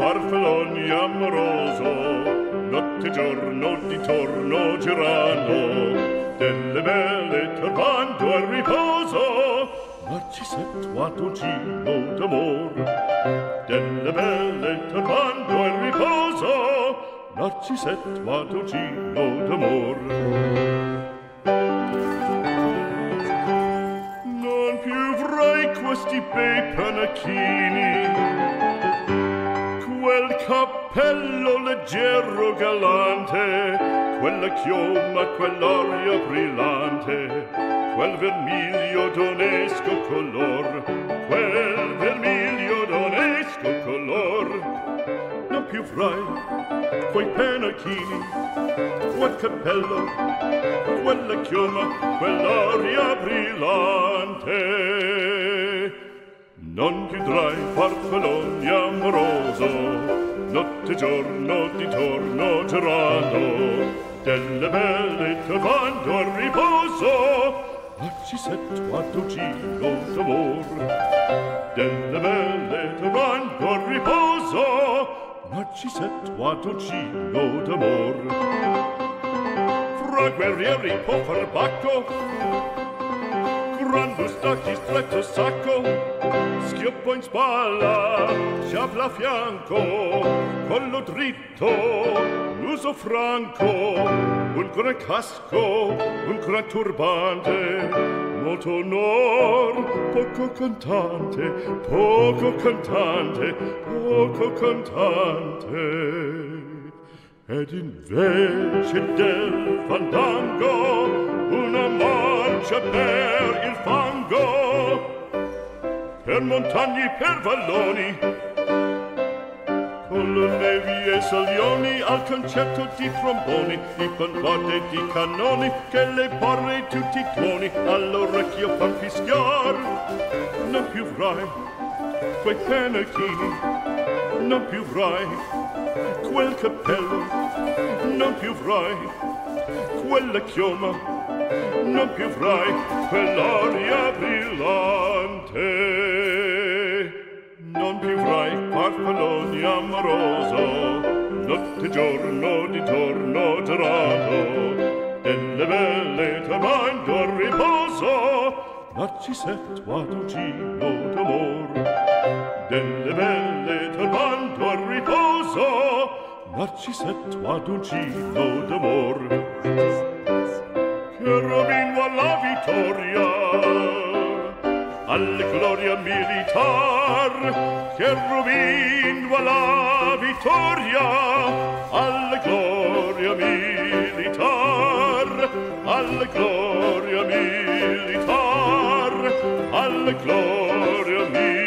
farfalloni amoroso notte giorno di torno girando delle belle turbando al riposo narcisetto a tuo cibo d'amor. Delle belle turbando al riposo narcisetto a tuo cibo d'amor. Non più avrai questi bei panacchini quel cappello leggero galante, quella chioma, quell'aria brillante, quel vermiglio d'onesco color, quel vermiglio d'onesco color. Non più frai quei penachini, quel cappello, quella chioma, quell'aria brillante. Non ti drai farfalloni amoroso, notte e giorno di torno girando, delle belle trovando a riposo, oggi sento a giro d'amor. Delle belle trovando a riposo, oggi sento a giro d'amor. Fra guerrieri può far bacco, ranno stacchi stretto sacco schioppo in spalla ciafla a fianco. Collo dritto l'uso franco. Un gran casco un gran turbante. Molto onor poco cantante poco cantante poco cantante. Ed invece del fandango una mano marcia per il fango Per montagne, per valloni Con nevi e salioni Al concerto di tromboni Di fanfarte di cannoni Che le porre tutti i tuoni All'orecchio fan fischiar Non più vrai Quei penachini Non più vrai Quel cappello Non più vrai Quella chioma non più frai quell'aria brillante. Non più frai parfaloni amoroso notte giorno di torno girato. Delle belle tramando al riposo narcisetto adugino d'amor delle belle tramando al riposo narcisetto adugino d'amor Robino alla vittoria alla gloria militar che Cherubino alla vittoria alla gloria militar alla gloria militar alla gloria militar